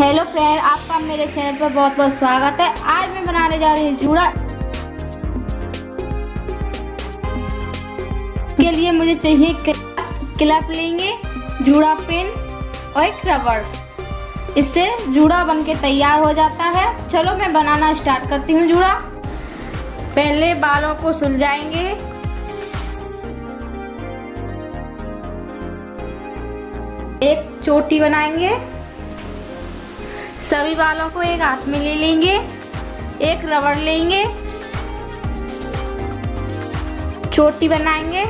Hello friend आपका मेरे channel पर बहुत बहुत स्वागत है। आज मैं बनाने जा रही हूँ जूड़ा के लिए मुझे चाहिए क्लैप लेंगे जूड़ा पेन और एक रबड़ इससे जूड़ा बन के तैयार हो जाता है। चलो मैं बनाना स्टार्ट करती हूँ जूड़ा पहले बालों को सुलझाएँगे। एक चोटी बनाएँगे। सभी बालों को एक हाथ में ले लेंगे एक रबड़ लेंगे चोटी बनाएँगे।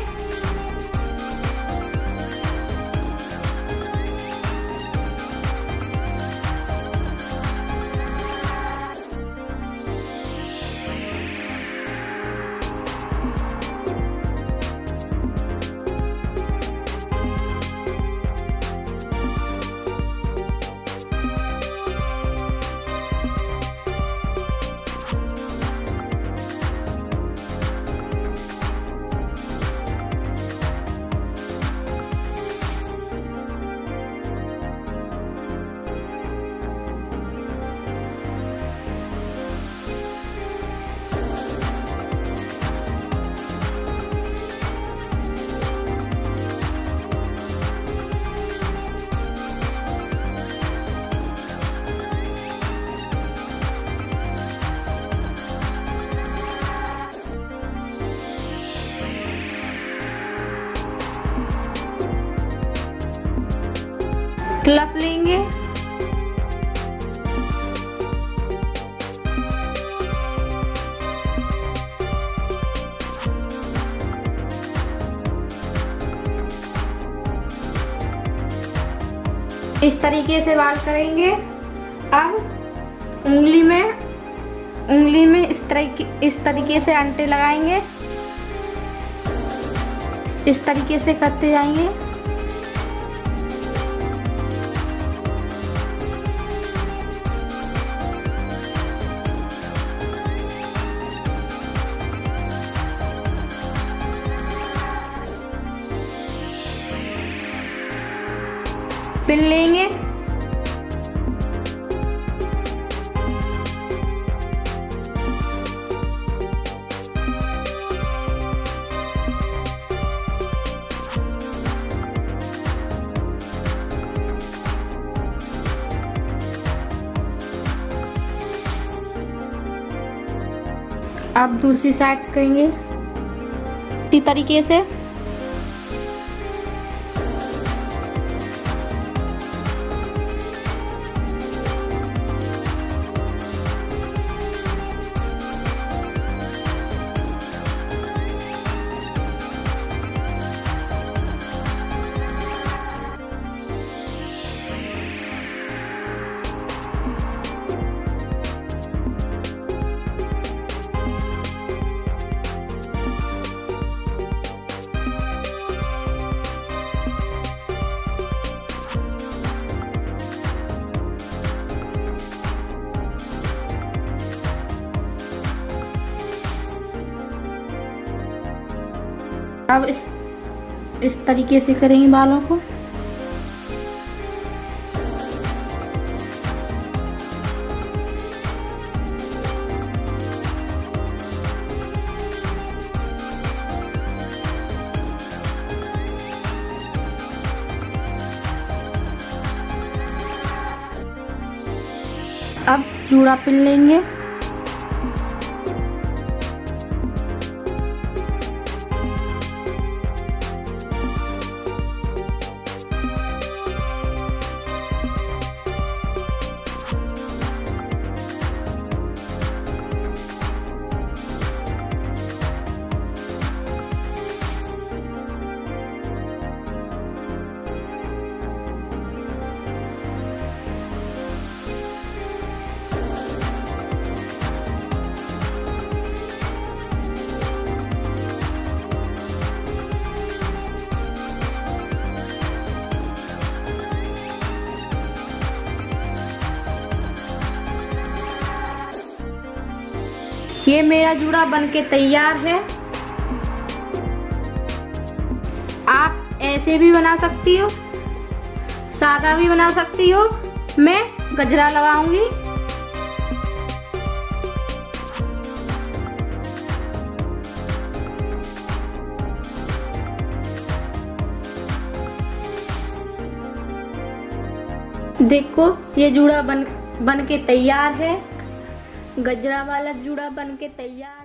क्लप लेंगे। इस तरीके से बाल करेंगे। अब उंगली में उंगली में इस तरीके इस तरीके से अंटे लगाएँगे। इस तरीके से करते जाएँगे। पिन लेंगे। अब दूसरी साइड करेंगे। इसी तरीके से। अब इस इस तरीके से करेंगे बालों को। अब जूड़ा पिन लेंगे। ये मेरा जूड़ा बनके तैयार है। आप ऐसे भी बना सकती हो, सादा भी बना सकती हो, मैं गजरा लगाऊँगी। देखो, ये जूड़ा बन बन के तैयार है। गजरा वाला जुड़ा बन के तैयार